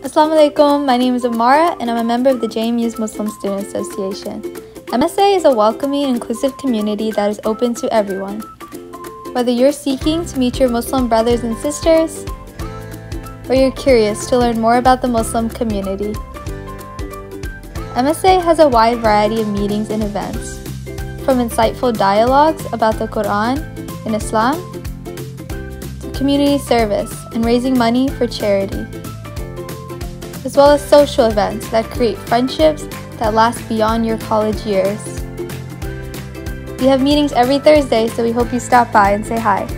Assalamu alaikum, my name is Amara and I'm a member of the JMU's Muslim Student Association. MSA is a welcoming inclusive community that is open to everyone. Whether you're seeking to meet your Muslim brothers and sisters, or you're curious to learn more about the Muslim community. MSA has a wide variety of meetings and events, from insightful dialogues about the Quran and Islam to community service and raising money for charity, as well as social events that create friendships that last beyond your college years. We have meetings every Thursday, so we hope you stop by and say hi.